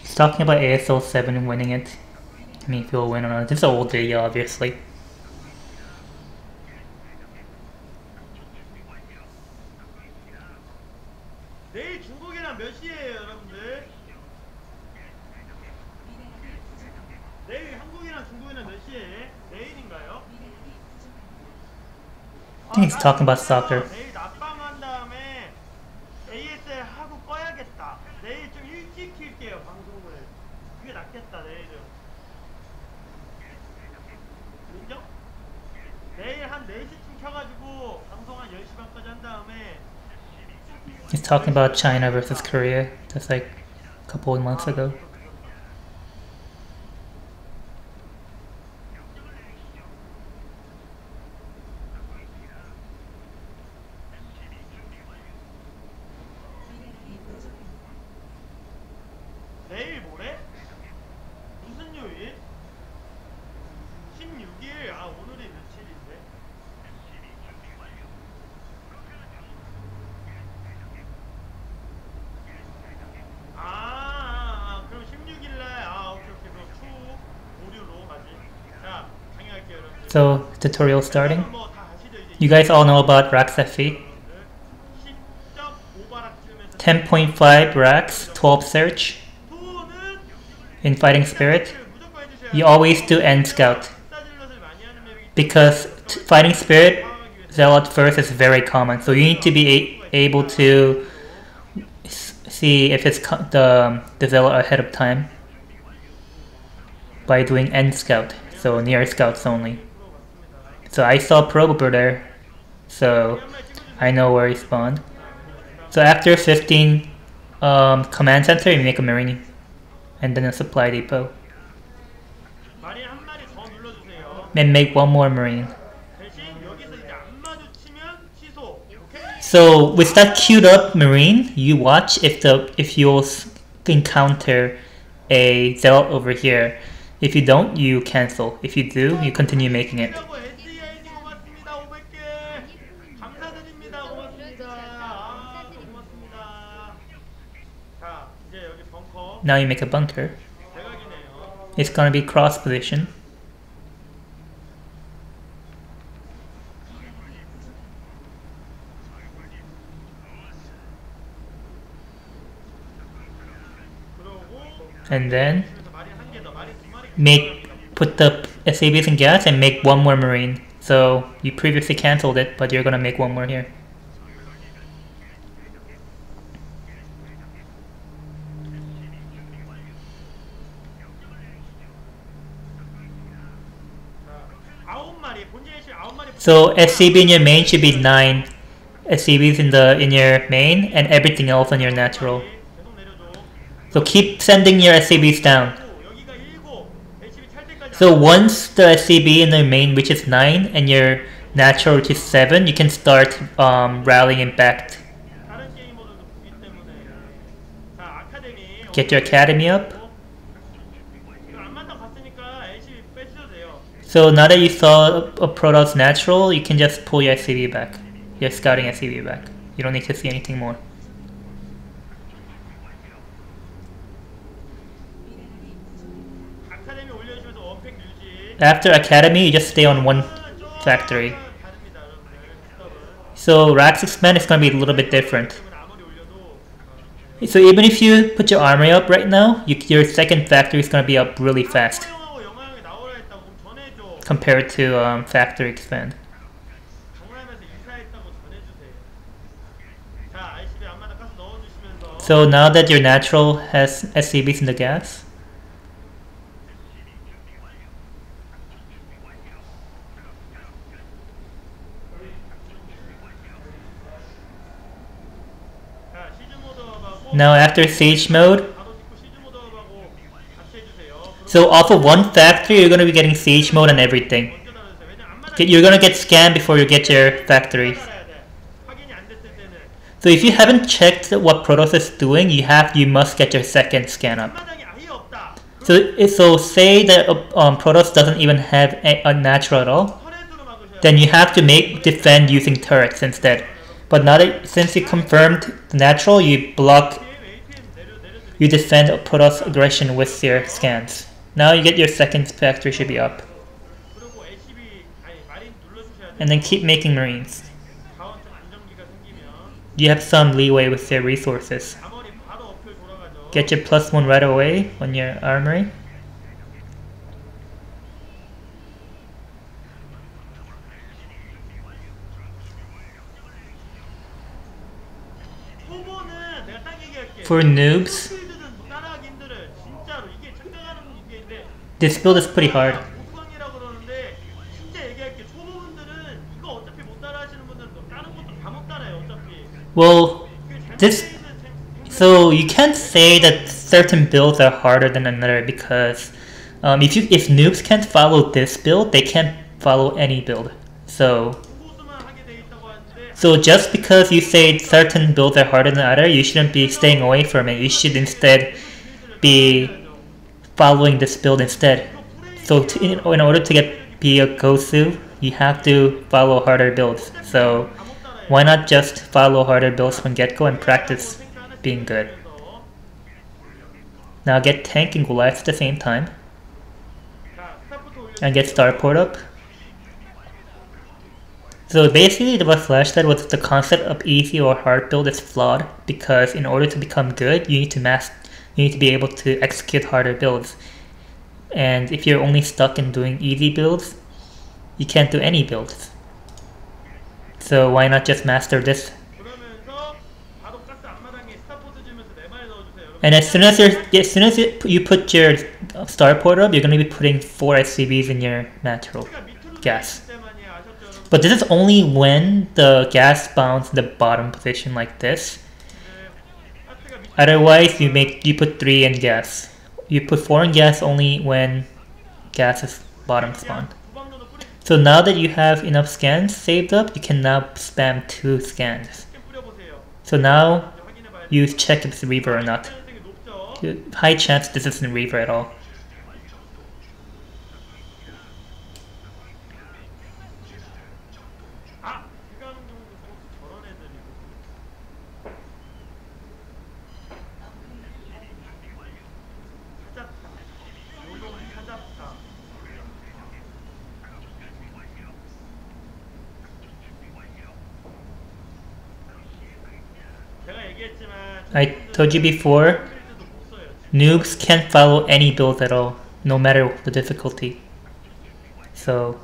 He's talking about ASL 7 and winning it. I mean, if you'll win or not. This is an old video, obviously. He's talking about soccer. He's talking about China versus Korea. just like a couple of months ago. So, tutorial starting. You guys all know about Rax FE. 10.5 racks, 12 search. In Fighting Spirit, you always do End Scout. Because Fighting Spirit, Zealot first is very common, so you need to be able to see if it's the, the Zealot ahead of time by doing End Scout, so near Scouts only. So I saw Probabler there, so I know where he spawned. So after 15 um, command center, you make a marine, and then a supply depot. Then make one more marine. So with that queued up marine, you watch if the if you'll encounter a zealot over here. If you don't, you cancel. If you do, you continue making it. Now you make a bunker. It's gonna be cross position. And then make put the SABs in gas and make one more marine. So you previously cancelled it, but you're gonna make one more here. So SCV in your main should be 9 SCVs in the in your main and everything else on your natural. So keep sending your SCVs down. So once the SCV in the main reaches 9 and your natural reaches 7, you can start um, rallying it back. Get your academy up. So now that you saw a product's natural, you can just pull your CV back, your scouting CV back. You don't need to see anything more. After Academy, you just stay on one factory. So Rax Expand is going to be a little bit different. So even if you put your armory up right now, you, your second factory is going to be up really fast compared to um, factory expand. So now that your natural has SCVs in the gas, Now after siege mode, so off of one factory, you're going to be getting siege mode and everything. You're going to get scanned before you get your factory. So if you haven't checked what Protoss is doing, you have you must get your second scan up. So so say that um, Protoss doesn't even have a, a natural at all, then you have to make defend using turrets instead. But now that since you confirmed natural, you block you defend off aggression with your scans. Now you get your second factory should be up. And then keep making marines. You have some leeway with their resources. Get your plus one right away on your armory. For noobs, This build is pretty hard. Well, this... So you can't say that certain builds are harder than another because um, if, you, if noobs can't follow this build, they can't follow any build. So so just because you say certain builds are harder than other, you shouldn't be staying away from it. You should instead be following this build instead. So to, in, in, order to get Byakosu, you have to follow harder builds. So why not just follow harder builds from get-go and practice being good. Now get Tank and Goliath at the same time. And get Starport up. So basically what Flash said was the concept of easy or hard build is flawed because in order to become good, you need to master you need to be able to execute harder builds. And if you're only stuck in doing easy builds, you can't do any builds. So why not just master this? And as soon as you're, as soon as you put your star port up, you're going to be putting four SCVs in your natural gas. But this is only when the gas bounds in the bottom position like this. Otherwise, you make you put three in gas. You put four in gas only when gas is bottom spawn. So now that you have enough scans saved up, you can now spam two scans. So now you check if it's Reaver or not. High chance this isn't Reaver at all. I told you before, noobs can't follow any build at all, no matter the difficulty. So,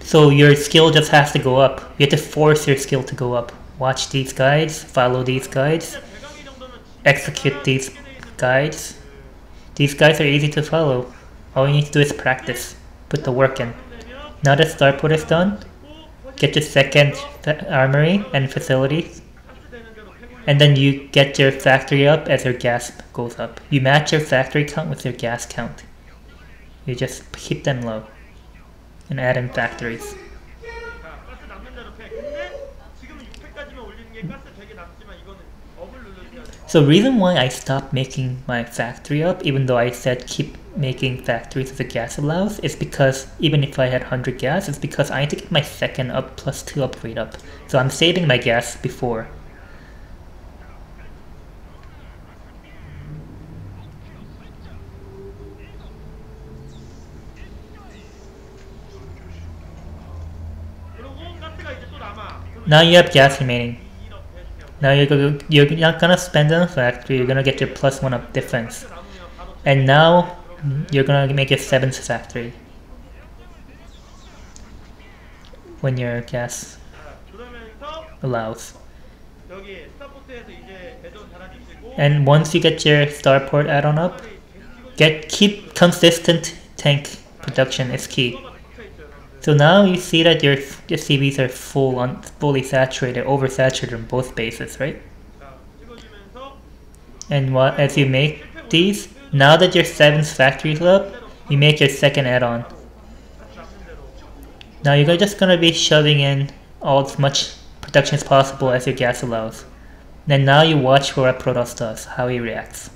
so your skill just has to go up. You have to force your skill to go up. Watch these guides, follow these guides, execute these guides. These guides are easy to follow. All you need to do is practice, put the work in. Now that starport is done, get your second armory and facilities, and then you get your factory up as your gas goes up. You match your factory count with your gas count. You just keep them low and add in factories. So reason why I stopped making my factory up, even though I said keep making factories as the gas allows, is because even if I had 100 gas, it's because I need to get my second up plus 2 upgrade up. So I'm saving my gas before. Now you have gas remaining. Now you're, gonna, you're not gonna spend an factory. you're gonna get your plus one up defense. And now you're gonna make your seventh factory when your gas allows. And once you get your starport add-on up, get keep consistent tank production is key. So now you see that your, your CVs are full on, fully saturated, oversaturated on both bases, right? And what, as you make these, now that your 7th factory is up, you make your second add-on. Now you're just going to be shoving in all as much production as possible as your gas allows. And now you watch for a Protoss does, how he reacts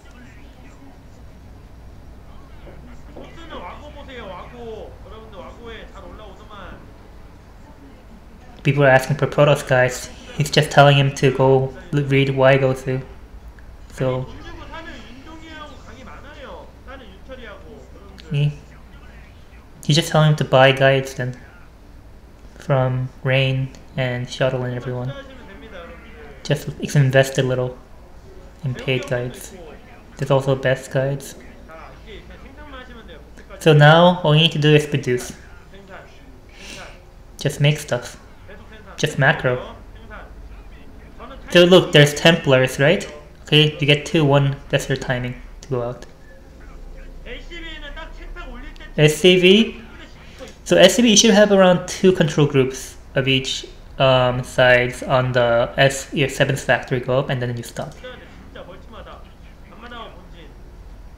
people are asking for Protoss guys, he's just telling him to go read Waigosu. So... He, he's just telling him to buy guides then. From Rain and Shuttle and everyone. Just invest a little in paid guides. There's also best guides. So now all you need to do is produce. Just make stuff. Just macro. So look, there's Templars, right? Okay, you get 2-1, that's your timing to go out. SCV? So SCV, you should have around 2 control groups of each um, sides on the S your 7th factory go up and then you stop.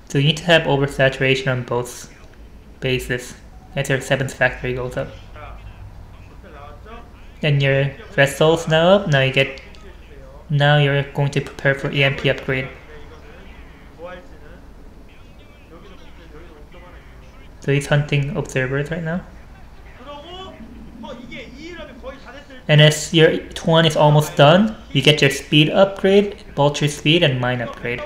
So you need to have oversaturation on both bases as your 7th factory goes up. And your vessel's now up. Now you get. Now you're going to prepare for EMP upgrade. So he's hunting observers right now. And as your Tuan is almost done, you get your speed upgrade, vulture speed, and mine upgrade.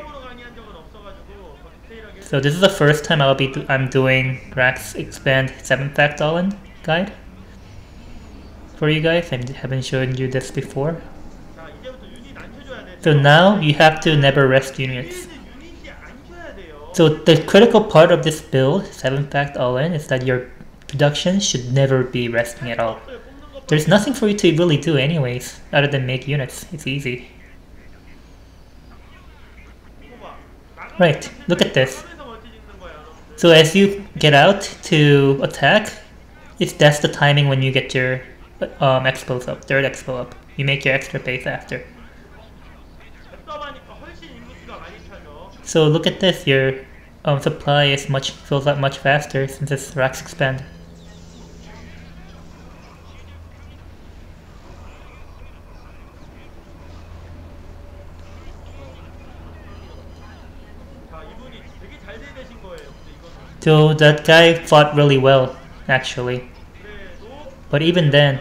So this is the first time I'll be do I'm doing Rax Expand 7th Fact all in guide for you guys. I haven't shown you this before. So now you have to never rest units. So the critical part of this build, 7 fact all in, is that your production should never be resting at all. There's nothing for you to really do anyways, other than make units. It's easy. Right, look at this. So as you get out to attack, it's that's the timing when you get your um, expos up, third expo up. You make your extra base after. So look at this, your um, supply is much fills up much faster since its Rax expand. So that guy fought really well, actually. But even then,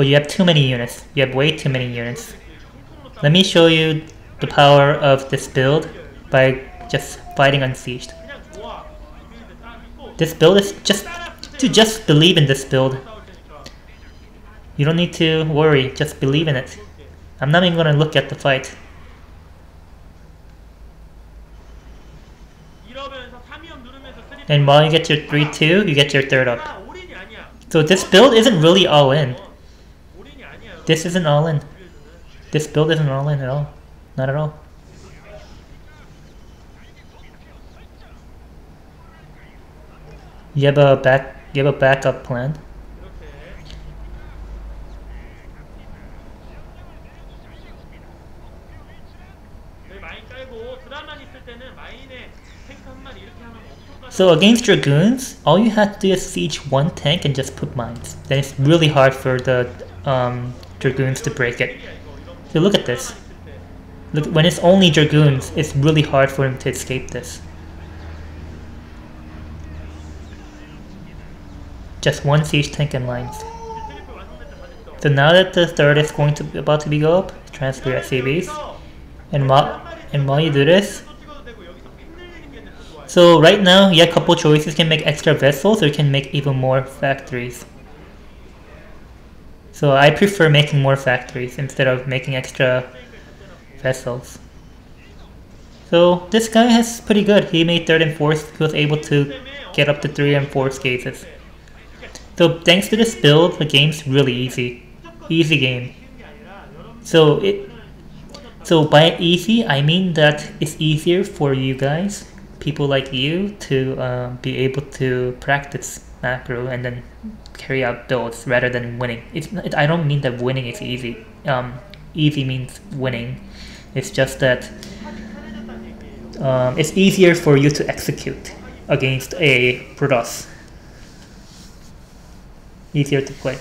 you have too many units. You have way too many units. Let me show you the power of this build by just fighting Unsieged. This build is just... to just believe in this build. You don't need to worry, just believe in it. I'm not even gonna look at the fight. And while you get your 3-2, you get your 3rd up. So this build isn't really all in. This isn't all in. This build isn't all in at all. Not at all. You have a back you have a backup plan. So against Dragoons, all you have to do is siege one tank and just put mines. Then it's really hard for the um, Dragoons to break it. So look at this. Look, when it's only Dragoons, it's really hard for him to escape this. Just one siege tank in lines. So now that the third is going to about to be go up, transfer SCVs. And while and while you do this, so right now you have a couple choices. You can make extra vessels, or you can make even more factories. So I prefer making more factories instead of making extra vessels. So this guy has pretty good. He made 3rd and 4th. He was able to get up to 3 and 4 stages. So thanks to this build, the game's really easy. Easy game. So it so by easy, I mean that it's easier for you guys, people like you, to uh, be able to practice macro and then carry out builds rather than winning. It's it, I don't mean that winning is easy. Um, easy means winning. It's just that um, it's easier for you to execute against a Protoss. Easier to play.